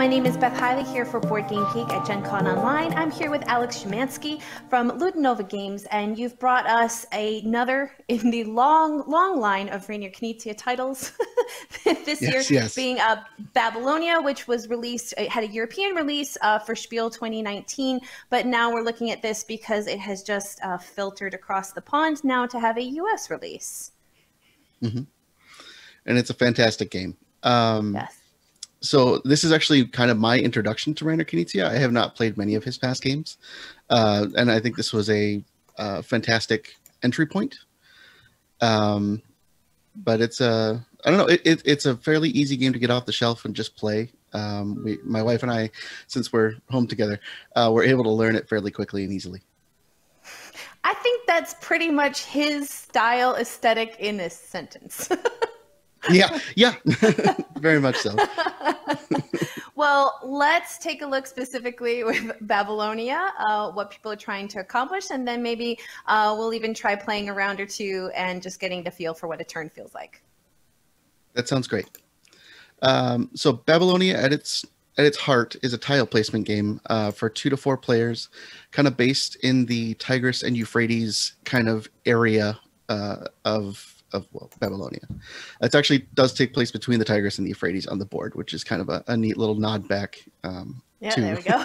My name is Beth Heile here for Board Game Geek at Gen Con Online. I'm here with Alex Szymanski from Ludonova Games, and you've brought us another in the long, long line of Reiner Knizia titles this yes, year, yes. being uh, Babylonia, which was released, it had a European release uh, for Spiel 2019, but now we're looking at this because it has just uh, filtered across the pond now to have a US release. Mm-hmm. And it's a fantastic game. Um, yes so this is actually kind of my introduction to Reiner Knizia. I have not played many of his past games, uh, and I think this was a uh, fantastic entry point. Um, but it's a I don't know it, it, it's a fairly easy game to get off the shelf and just play. Um, we, my wife and I, since we're home together, uh, we're able to learn it fairly quickly and easily. I think that's pretty much his style aesthetic in this sentence. yeah, yeah, very much so. well, let's take a look specifically with Babylonia, uh, what people are trying to accomplish, and then maybe uh, we'll even try playing a round or two and just getting the feel for what a turn feels like. That sounds great. Um, so Babylonia, at its at its heart, is a tile placement game uh, for two to four players, kind of based in the Tigris and Euphrates kind of area uh, of of well, Babylonia. It actually does take place between the Tigris and the Euphrates on the board, which is kind of a, a neat little nod back. Um, yeah, to, there we go.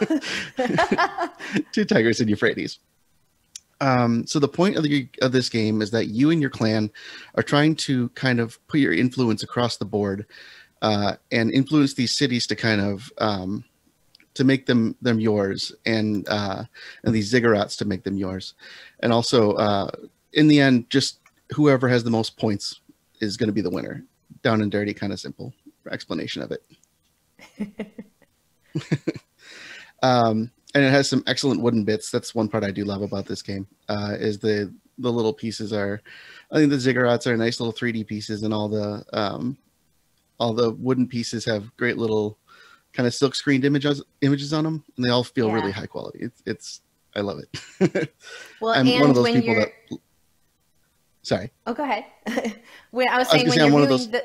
to Tigris and Euphrates. Um, so the point of, the, of this game is that you and your clan are trying to kind of put your influence across the board uh, and influence these cities to kind of um, to make them them yours and uh, and these ziggurats to make them yours, and also uh, in the end just whoever has the most points is going to be the winner. Down and dirty, kind of simple explanation of it. um, and it has some excellent wooden bits. That's one part I do love about this game. Uh, is the the little pieces are, I think the ziggurats are nice little 3D pieces, and all the um, all the wooden pieces have great little kind of silk screened images images on them, and they all feel yeah. really high quality. It's it's I love it. well, I'm one of those people that Sorry. Oh, go ahead. when I was saying I was when you're doing those... the.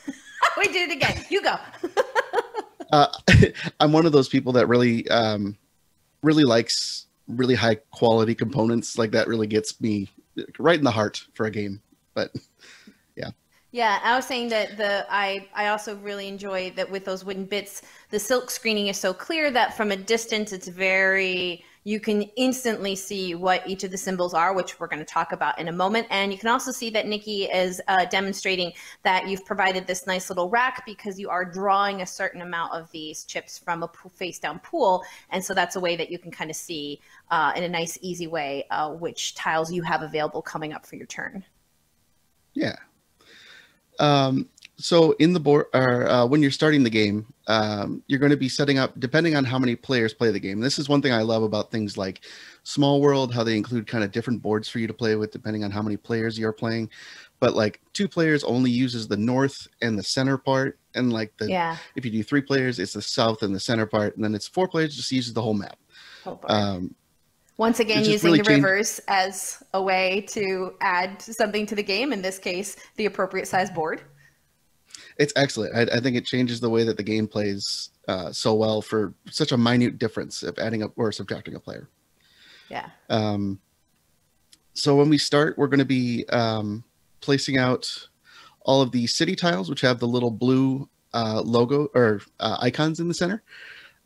we did it again. You go. uh, I'm one of those people that really, um, really likes really high quality components. Like that really gets me right in the heart for a game. But yeah. Yeah, I was saying that the I I also really enjoy that with those wooden bits, the silk screening is so clear that from a distance it's very you can instantly see what each of the symbols are, which we're going to talk about in a moment. And you can also see that Nikki is uh, demonstrating that you've provided this nice little rack because you are drawing a certain amount of these chips from a face down pool. And so that's a way that you can kind of see uh, in a nice, easy way uh, which tiles you have available coming up for your turn. Yeah. Um, so in the board or uh, when you're starting the game um, you're going to be setting up depending on how many players play the game. This is one thing i love about things like small world how they include kind of different boards for you to play with depending on how many players you're playing. But like two players only uses the north and the center part and like the yeah. if you do three players it's the south and the center part and then it's four players just uses the whole map. Um, once again using really the rivers as a way to add something to the game in this case the appropriate size board it's excellent. I, I, think it changes the way that the game plays uh, so well for such a minute difference of adding up or subtracting a player. Yeah. Um, so when we start, we're going to be um, placing out all of the city tiles, which have the little blue uh, logo or uh, icons in the center,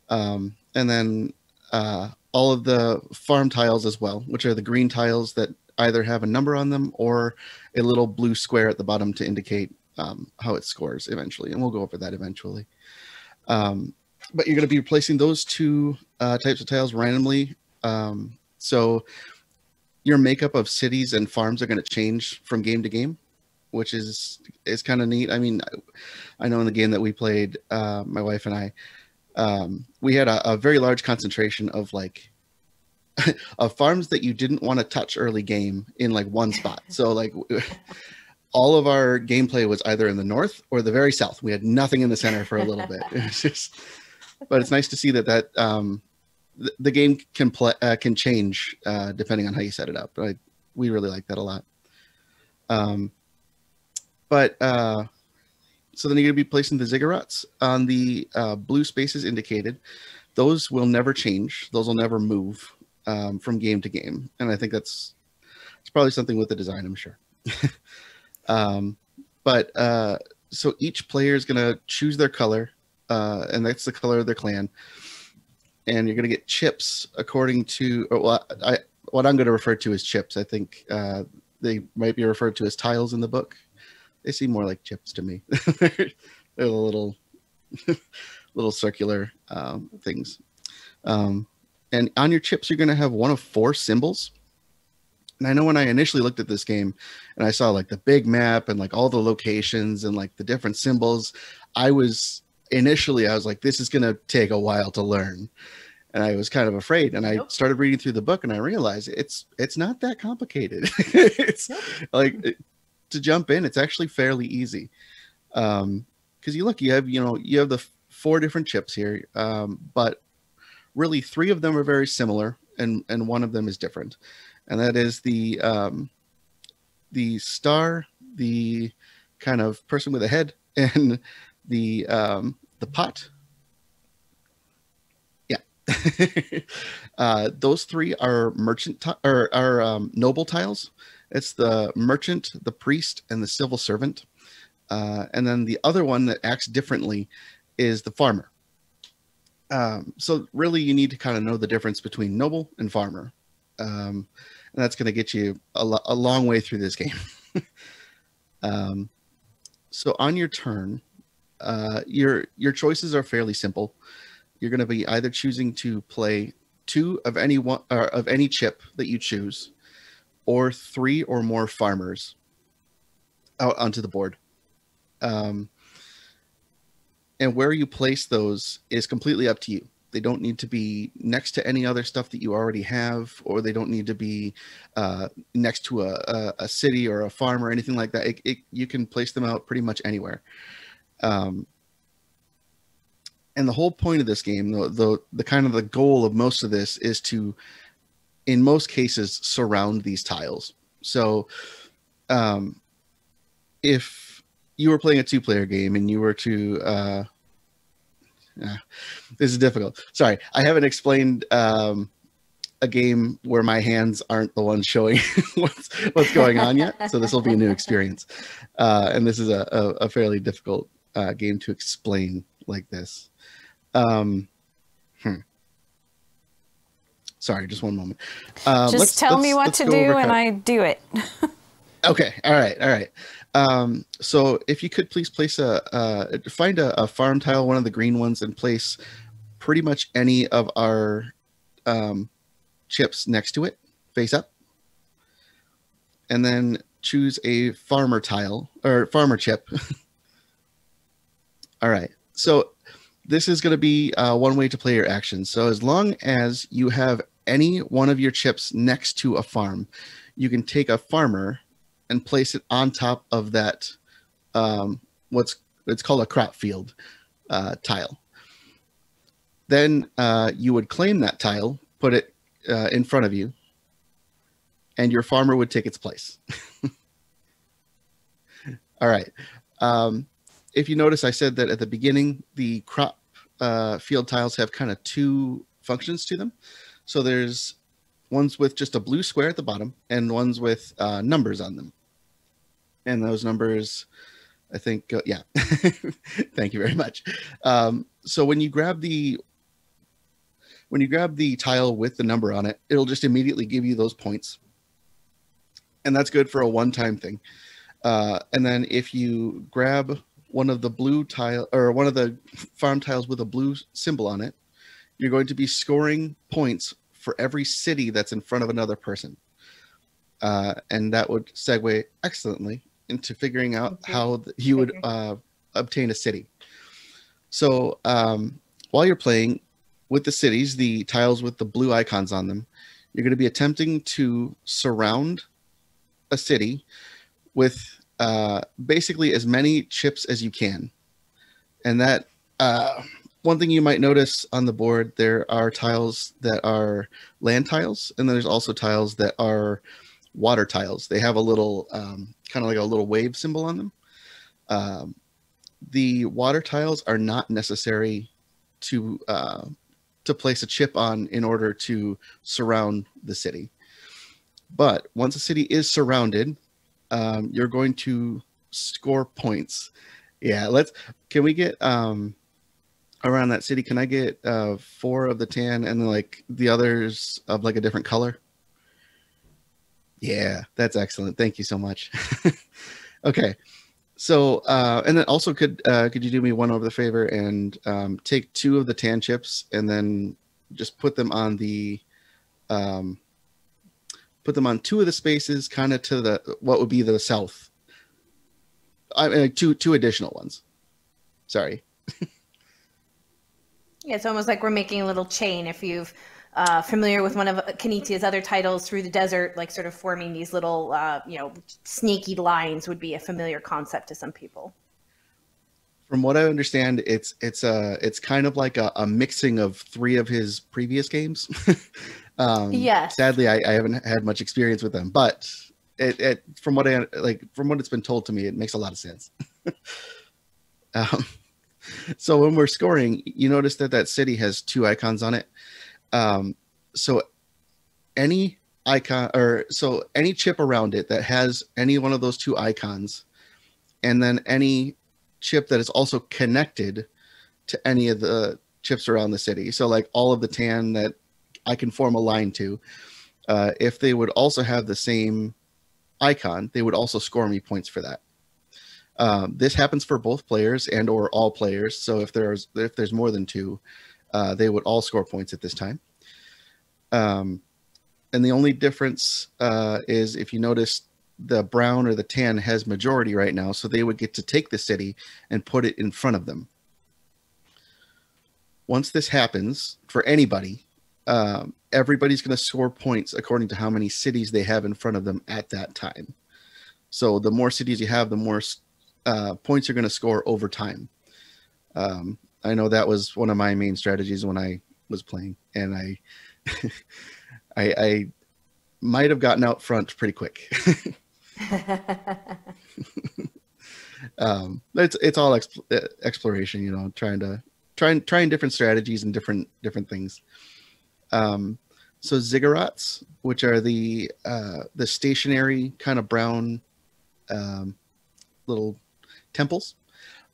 um, and then uh, all of the farm tiles as well, which are the green tiles that either have a number on them or a little blue square at the bottom to indicate um, how it scores eventually, and we'll go over that eventually. Um, but you're going to be replacing those two uh, types of tiles randomly. Um, so your makeup of cities and farms are going to change from game to game, which is is kind of neat. I mean, I know in the game that we played, uh, my wife and I, um, we had a, a very large concentration of like of farms that you didn't want to touch early game in like one spot. So like all of our gameplay was either in the north or the very south. We had nothing in the center for a little bit. It just, but it's nice to see that that um, the, the game can play uh, can change uh, depending on how you set it up. I, we really like that a lot. Um, but uh, so then you're going to be placing the ziggurats on the uh, blue spaces indicated. Those will never change. Those will never move um, from game to game. And I think that's it's probably something with the design, I'm sure. um, but uh, so each player is going to choose their color, uh, and that's the color of their clan. And you're going to get chips according to, well, I, what I'm going to refer to as chips. I think uh, they might be referred to as tiles in the book. They seem more like chips to me. They're a little, little circular um, things. Um, and on your chips, you're going to have one of four symbols. And I know when I initially looked at this game and I saw like the big map and like all the locations and like the different symbols, I was initially, I was like, this is going to take a while to learn. And I was kind of afraid. And I started reading through the book and I realized it's, it's not that complicated. it's nope. like it, to jump in, it's actually fairly easy. Um, cause you look, you have, you know, you have the four different chips here. Um, but really three of them are very similar and and one of them is different and that is the um, the star the kind of person with a head and the um, the pot. Yeah. Uh, those three are merchant or are um, noble tiles. It's the merchant the priest and the civil servant. Uh, and then the other one that acts differently is the farmer. Um, so really, you need to kind of know the difference between noble and farmer, um, and that's going to get you a, lo- a, long way through this game. um, so on your turn, uh, your your choices are fairly simple. You're going to be either choosing to play two of any one uh, of any chip that you choose, or three or more farmers out onto the board. Um, and where you place those is completely up to you they don't need to be next to any other stuff that you already have or they don't need to be uh, next to a, a, a, city or a farm or anything like that. It, it, you can place them out pretty much anywhere. Um, and the whole point of this game the, the, the kind of the goal of most of this is to in most cases surround these tiles. So um, if you were playing a two player game and you were to uh, uh, this is difficult. Sorry i haven't explained um, a game where my hands aren't the ones showing what's, what's going on yet. So this will be a new experience. Uh, and this is a, a, a fairly difficult uh, game to explain like this. Um, hmm. sorry just one moment. Uh, just tell me what to do and i do it okay all right all right um, so if you could please place a, uh, find a, a, farm tile, one of the green ones, and place pretty much any of our um, chips next to it, face up. And then choose a farmer tile or farmer chip. All right. So this is going to be uh, one way to play your actions. So as long as you have any one of your chips next to a farm, you can take a farmer and place it on top of that um, what's it's called a crop field uh, tile. Then uh, you would claim that tile, put it uh, in front of you, and your farmer would take its place. All right. Um, if you notice, I said that at the beginning, the crop uh, field tiles have kind of two functions to them. So there's ones with just a blue square at the bottom and ones with uh, numbers on them and those numbers i think uh, yeah. Thank you very much. Um, so when you grab the when you grab the tile with the number on it it'll just immediately give you those points. And that's good for a one-time thing. Uh, and then if you grab one of the blue tile or one of the farm tiles with a blue symbol on it you're going to be scoring points for every city that's in front of another person. Uh, and that would segue excellently into figuring out how you would uh, obtain a city. So um, while you're playing with the cities, the tiles with the blue icons on them, you're going to be attempting to surround a city with uh, basically as many chips as you can. And that uh, one thing you might notice on the board, there are tiles that are land tiles, and then there's also tiles that are water tiles. They have a little um, kind of like a little wave symbol on them. Um, the water tiles are not necessary to uh, to place a chip on in order to surround the city. But once a city is surrounded, um, you're going to score points. Yeah, let's. Can we get um, around that city? Can I get uh, four of the tan and like the others of like a different color? Yeah, that's excellent. Thank you so much. okay, so uh, and then also could uh, could you do me one over the favor and um, take two of the tan chips and then just put them on the um, put them on two of the spaces, kind of to the what would be the south. I mean, two two additional ones. Sorry. yeah, it's almost like we're making a little chain. If you've uh, familiar with one of Knizia other titles, Through the Desert, like sort of forming these little, uh, you know, snaky lines would be a familiar concept to some people. From what I understand, it's it's a it's kind of like a, a mixing of three of his previous games. Um, yes. Sadly, I, I, haven't had much experience with them, but it, it, from what I like from what it's been told to me, it makes a lot of sense. um, so when we're scoring, you notice that that city has two icons on it. Um, so any icon or so any chip around it that has any one of those two icons, and then any chip that is also connected to any of the chips around the city. So like all of the tan that I can form a line to. Uh, if they would also have the same icon, they would also score me points for that. Um, this happens for both players and or all players. So if there's if there's more than two, uh, they would all score points at this time. Um, and the only difference uh, is if you notice the brown or the tan has majority right now, so they would get to take the city and put it in front of them. Once this happens for anybody, um, everybody's going to score points according to how many cities they have in front of them at that time. So the more cities you have, the more uh, points you're going to score over time. Um, I know that was one of my main strategies when I was playing, and I, I, I might have gotten out front pretty quick. um, it's it's all exp- exploration, you know, trying to trying trying different strategies and different different things. Um, so ziggurats, which are the uh, the stationary kind of brown um, little temples,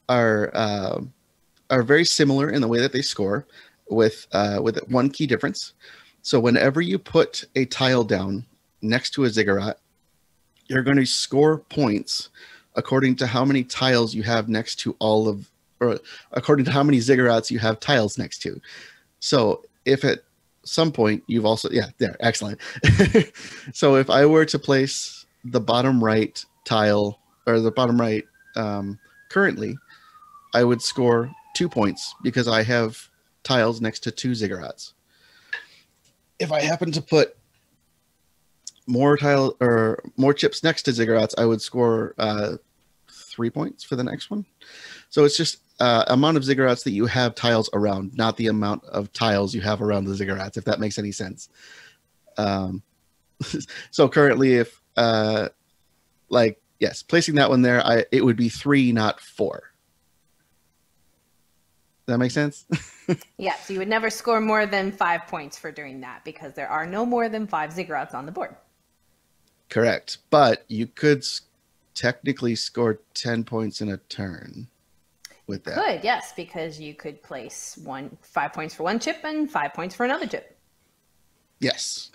are uh, are very similar in the way that they score, with uh, with one key difference. So whenever you put a tile down next to a ziggurat, you're going to score points according to how many tiles you have next to all of, or according to how many ziggurats you have tiles next to. So if at some point you've also yeah there excellent so if i were to place the bottom right tile or the bottom right um, currently i would score two points because i have tiles next to two ziggurats if i happen to put more tile or more chips next to ziggurats i would score uh, three points for the next one so it's just uh, amount of ziggurats that you have tiles around, not the amount of tiles you have around the ziggurats, if that makes any sense. Um, so currently, if uh, like yes, placing that one there, I it would be three, not four. That make sense? yeah, so you would never score more than five points for doing that because there are no more than five ziggurats on the board. Correct, but you could technically score ten points in a turn with that. Could yes, because you could place one five points for one chip and five points for another chip. Yes.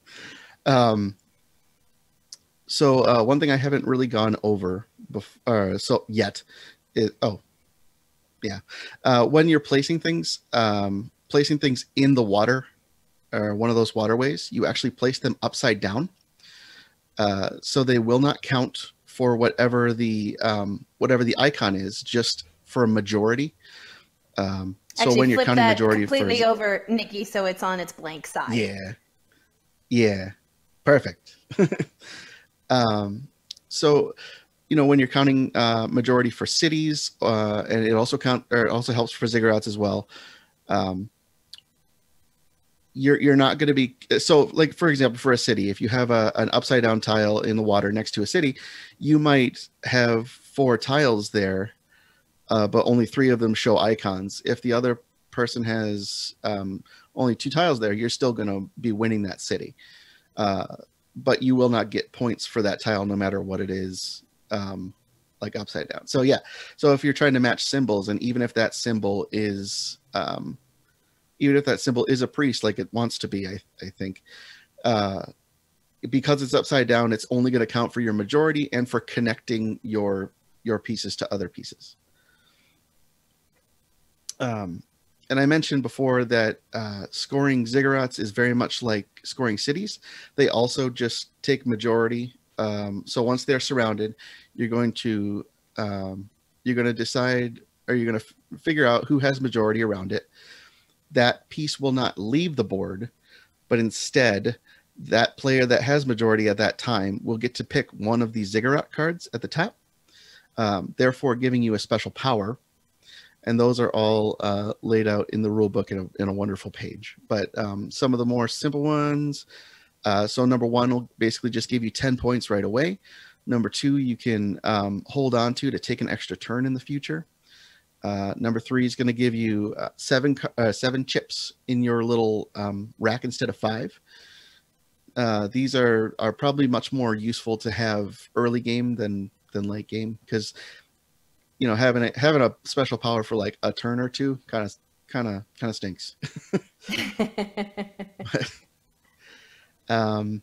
um. So uh, one thing I haven't really gone over before, uh, so yet, is oh, yeah, uh, when you're placing things, um, placing things in the water, or one of those waterways, you actually place them upside down, uh, so they will not count for whatever the um, whatever the icon is. Just for a majority. Um, so Actually, when you're counting majority completely for, over Nikki, so it's on its blank side. Yeah, yeah, perfect. um, so you know when you're counting uh, majority for cities, uh, and it also count or it also helps for ziggurats as well. Um, you're you're not going to be so like for example for a city if you have a, an upside down tile in the water next to a city you might have four tiles there uh, but only three of them show icons. If the other person has um, only two tiles there, you're still going to be winning that city. Uh, but you will not get points for that tile no matter what it is, um, like upside down. So yeah, so if you're trying to match symbols, and even if that symbol is, um, even if that symbol is a priest, like it wants to be, I, I think, uh, because it's upside down, it's only going to count for your majority and for connecting your your pieces to other pieces. Um, and I mentioned before that uh, scoring ziggurats is very much like scoring cities. They also just take majority. Um, so once they're surrounded, you're going to um, you're going to decide, or you're going to f- figure out who has majority around it. That piece will not leave the board, but instead, that player that has majority at that time will get to pick one of these ziggurat cards at the top, um, therefore giving you a special power and those are all uh, laid out in the rule book in a, in a wonderful page. But um, some of the more simple ones. Uh, so number one will basically just give you 10 points right away. Number two, you can um, hold on to to take an extra turn in the future. Uh, number three is going to give you uh, seven uh, seven chips in your little um, rack instead of five. Uh, these are are probably much more useful to have early game than than late game because you know having a having a special power for like a turn or two kind of kind of kind of stinks um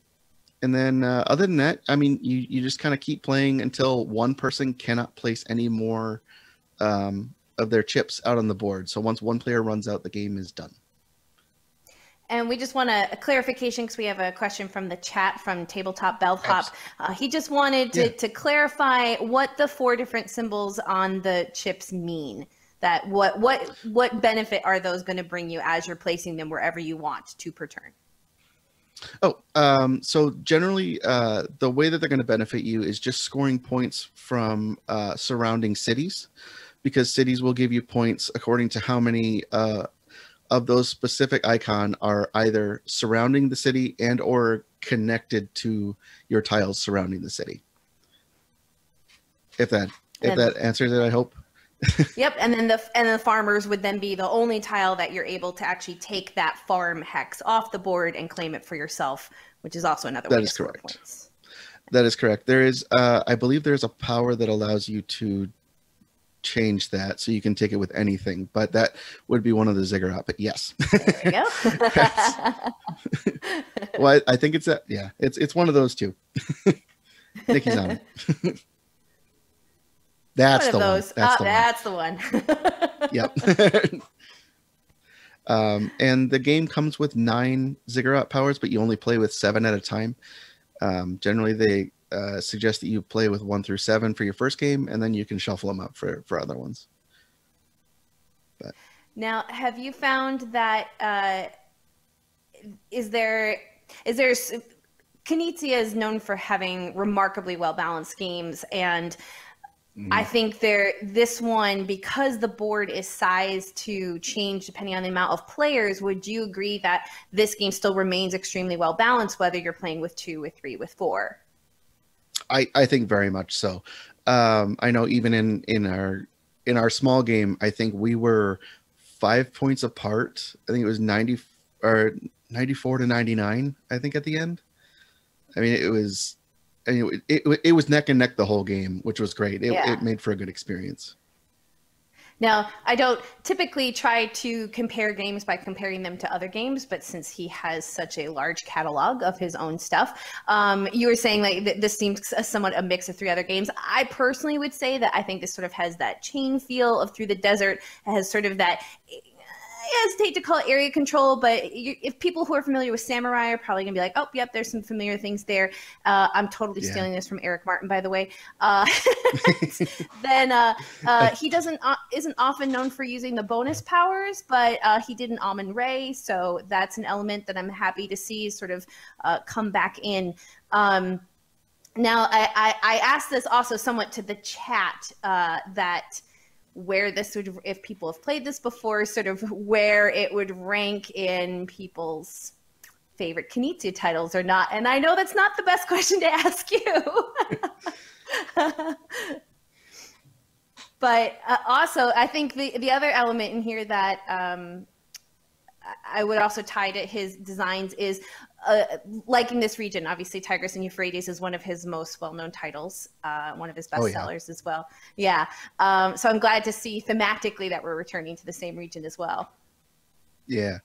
and then uh, other than that i mean you you just kind of keep playing until one person cannot place any more um, of their chips out on the board so once one player runs out the game is done and we just want a, a clarification because we have a question from the chat from Tabletop Bellhop. Uh, he just wanted to, yeah. to clarify what the four different symbols on the chips mean. That what what what benefit are those going to bring you as you're placing them wherever you want to per turn? Oh, um, so generally, uh, the way that they're going to benefit you is just scoring points from uh, surrounding cities, because cities will give you points according to how many uh, of those specific icon are either surrounding the city and or connected to your tiles surrounding the city. If that if that answers it, I hope. Yep, and then the and the farmers would then be the only tile that you're able to actually take that farm hex off the board and claim it for yourself, which is also another that way is to correct. points. That is correct. There is, uh, I believe, there's a power that allows you to change that so you can take it with anything. But that would be one of the ziggurat. But yes. There well, I, I, think it's that. Yeah, it's it's one of those two. Nikki's on it. That's, one the those. That's, oh, the that's one. yep. um, and the game comes with nine ziggurat powers, but you only play with seven at a time. Um, generally, they uh, suggest that you play with one through seven for your first game, and then you can shuffle them up for for other ones. But now, have you found that uh, is there is there Knizia is known for having remarkably well balanced games and mm-hmm. I think there this one because the board is sized to change depending on the amount of players. Would you agree that this game still remains extremely well balanced, whether you're playing with two, with three, with four? I, I think very much so. Um, I know even in in our in our small game, I think we were five points apart. I think it was ninety or ninety four to ninety nine. I think at the end. I mean, it was. Mean, it, it, it was neck and neck the whole game, which was great. It, yeah. it made for a good experience. Now, I don't typically try to compare games by comparing them to other games, but since he has such a large catalog of his own stuff, um, you were saying like th- this seems somewhat a mix of three other games. I personally would say that I think this sort of has that chain feel of Through the Desert, it has sort of that I hesitate to call it area control, but you, if people who are familiar with Samurai are probably gonna be like, oh, yep, there's some familiar things there. Uh, I'm totally yeah. stealing this from Eric Martin, by the way. Uh, then uh, uh, he doesn't uh, isn't often known for using the bonus powers, but uh, he did an Amun-Re, so that's an element that I'm happy to see sort of come back in. Um, now, I, I, I asked this also somewhat to the chat that where this would, if people have played this before, sort of where it would rank in people's favorite Knizia titles or not. And I know that's not the best question to ask you. but uh, also, I think the the other element in here that um, I would also tie to his designs is uh, liking this region. Obviously, Tigris and Euphrates is one of his most well-known titles, uh, one of his bestsellers oh, yeah. as well. Yeah. Um, so I'm glad to see thematically that we're returning to the same region as well. Yeah.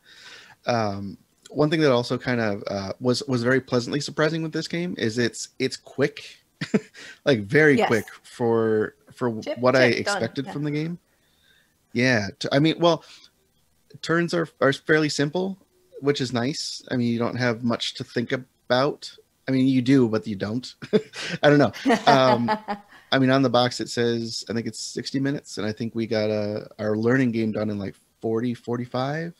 Um, one thing that also kind of uh, was was very pleasantly surprising with this game is it's it's quick, like very yes. quick for for chip, what chip, I expected from the game. Yeah, I mean, well, turns are are fairly simple, which is nice. I mean, you don't have much to think about. I mean, you do, but you don't. I don't know. Um, I mean, on the box it says I think it's 60 minutes, and I think we got a our learning game done in like 40, 45.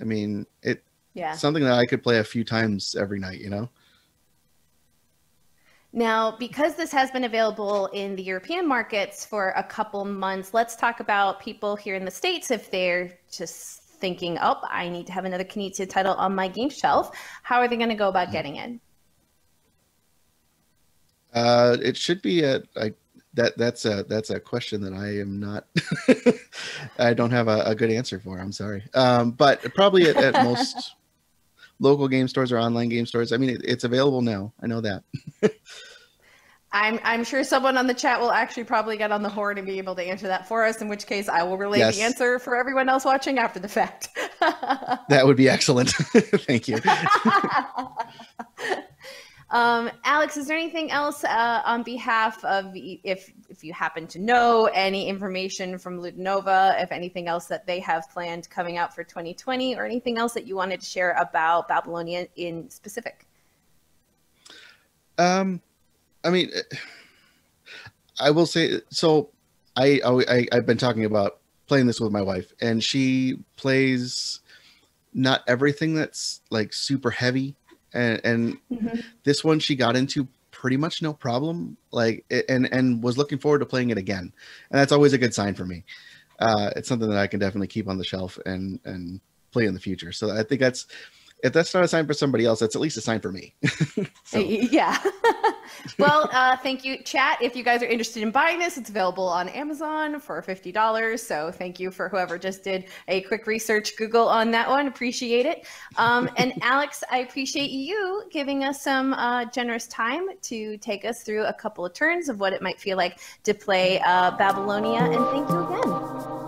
I mean, it yeah something that I could play a few times every night. You know. Now, because this has been available in the European markets for a couple months, let's talk about people here in the States if they're just thinking, oh, I need to have another Knizia title on my game shelf. How are they going to go about getting it? Uh, it should be a, a that that's a that's a question that I am not I don't have a, a, good answer for. I'm sorry, um, but probably at, at most local game stores or online game stores. I mean, it, it's available now. I know that. I'm, I'm sure someone on the chat will actually probably get on the horn and be able to answer that for us, in which case I will relay yes. the answer for everyone else watching after the fact. that would be excellent. Thank you. Um, Alex, is there anything else uh, on behalf of if if you happen to know any information from Ludonova, if anything else that they have planned coming out for 2020, or anything else that you wanted to share about Babylonia in specific? Um, I mean, I will say so. I, I I've been talking about playing this with my wife, and she plays not everything that's like super heavy and and mm-hmm. this one she got into pretty much no problem like and and was looking forward to playing it again. And that's always a good sign for me. Uh it's something that i can definitely keep on the shelf and and play in the future. So i think that's if that's not a sign for somebody else, that's at least a sign for me. so. Yeah. well, uh, thank you, chat. If you guys are interested in buying this, it's available on Amazon for fifty dollars. So thank you for whoever just did a quick research Google on that one. Appreciate it. Um, and Alex, I appreciate you giving us some uh, generous time to take us through a couple of turns of what it might feel like to play uh, Babylonia. And thank you again.